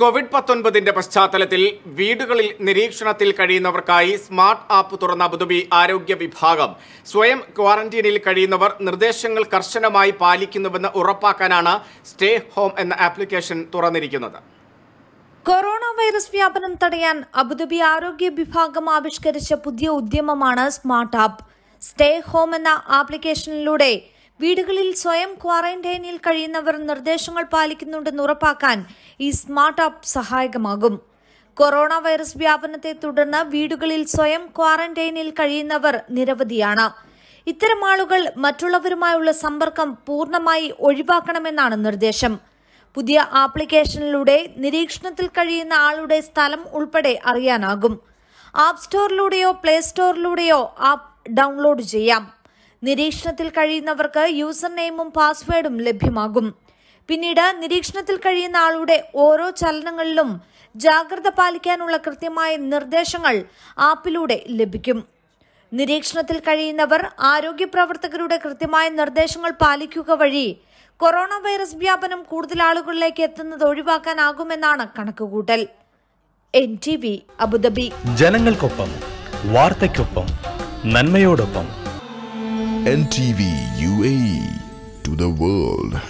Covid പത്തൊൻപതിന്റെ പശ്ചാത്തലത്തിൽ വീടുകളിൽ നിരീക്ഷണത്തിൽ കഴിയുന്നവർക്കായി സ്മാർട്ട് ആപ്പ് തുറന്ന അബുദാബി ആരോഗ്യ വിഭാഗം. സ്വയം ക്വാറന്റീനിൽ കഴിയുന്നവർ നിർദ്ദേശങ്ങൾ കർശനമായി പാലിക്കുന്നുവെന്ന് ഉറപ്പാക്കാനാണ് സ്റ്റേ ഹോം എന്ന ആപ്ലിക്കേഷൻ തുറന്നിരിക്കുന്നത്. കൊറോണ വൈറസ് വ്യാപനം തടയാൻ അബുദാബി ആരോഗ്യ വിഭാഗം ആവിഷ്കരിച്ച പുതിയ ഉദ്യമമാണ് സ്മാർട്ട് ആപ്പ്. സ്റ്റേ ഹോം എന്ന ആപ്ലിക്കേഷനിലൂടെ വീടുകളിൽ സ്വയം ക്വാറന്റൈനിൽ കഴിയുന്നവർ നിർദ്ദേശങ്ങൾ പാലിക്കുന്നുണ്ടെന്ന് ഉറപ്പാക്കാൻ ഈ സ്മാർട്ട് ആപ്പ് സഹായകമാകും. കൊറോണ വൈറസ് വ്യാപനത്തെ തുടർന്ന് വീടുകളിൽ സ്വയം ക്വാറന്റൈനിൽ കഴിയുന്നവർ നിരവധിയാണ്. ഇത്തരം ആളുകൾ മറ്റുള്ളവരുമായുള്ള സമ്പർക്കം പൂർണമായി ഒഴിവാക്കണമെന്നാണ് നിർദ്ദേശം. പുതിയ ആപ്ലിക്കേഷനിലൂടെ നിരീക്ഷണത്തിൽ കഴിയുന്ന ആളുടെ സ്ഥലം ഉൾപ്പെടെ അറിയാനാകും. ആപ്പ് സ്റ്റോറിലൂടെയോ പ്ലേ സ്റ്റോറിലൂടെയോ ആപ്പ് ഡൗൺലോഡ് ചെയ്യാം. നിരീക്ഷണത്തിൽ കഴിയുന്നവർക്ക് യൂസർ നെയിമും പാസ്വേഡും ലഭ്യമാകും. പിന്നീട് നിരീക്ഷണത്തിൽ കഴിയുന്ന ആളുടെ ഓരോ ചലനങ്ങളിലും ജാഗ്രത പാലിക്കാനുള്ള കൃത്യമായ നിർദ്ദേശങ്ങൾ ആപ്പിലൂടെ ലഭിക്കും. നിരീക്ഷണത്തിൽ കഴിയുന്നവർ ആരോഗ്യ പ്രവർത്തകരുടെ കൃത്യമായ നിർദ്ദേശങ്ങൾ പാലിക്കുക വഴി കൊറോണ വൈറസ് വ്യാപനം കൂടുതൽ ആളുകളിലേക്ക് എത്തുന്നത് ഒഴിവാക്കാനാകുമെന്നാണ് കണക്കുകൂട്ടൽ. എൻ ടി വി അബുദാബി ജനങ്ങൾക്കൊപ്പം വാർത്തയ്ക്കൊപ്പം നന്മയോടൊപ്പം NTV UAE to the world.